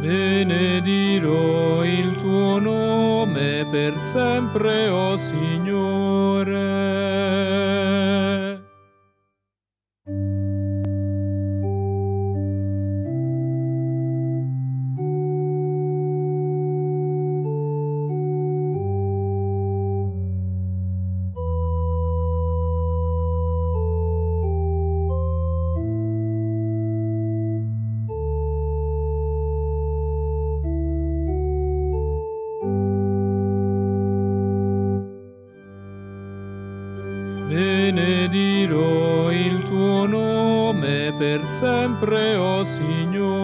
Benedirò il tuo nome per sempre, o oh Signore. Benedirò il tuo nome per sempre, o oh Signore.